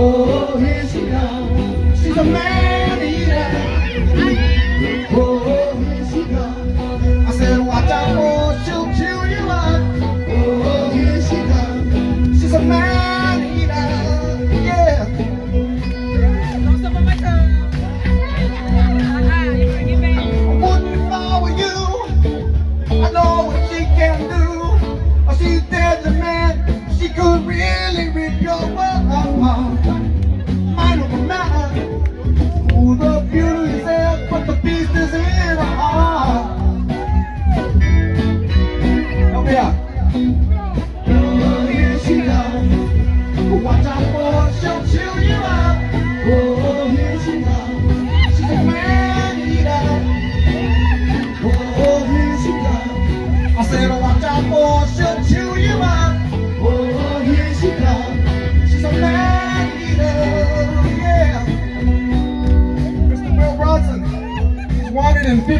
Oh, here she comes. She's a man.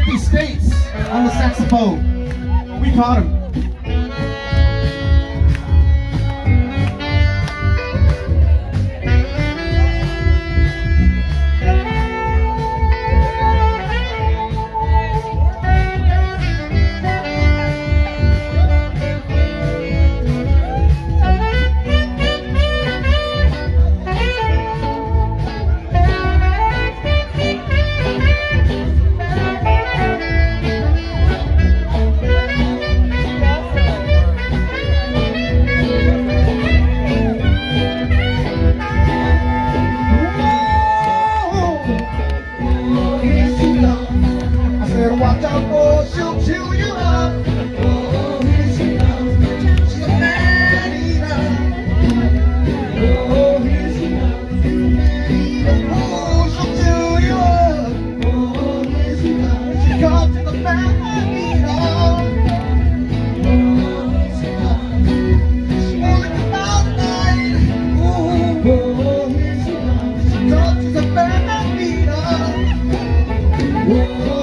50 states on the saxophone. We caught him. watch out for she'll chew you up. Oh, here she comes. She's a. Oh, here she comes. She's a you. Oh, here she comes. She. Oh, here she comes. She